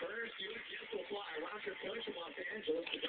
First, you get to fly. around Rocket Punch, Los Angeles.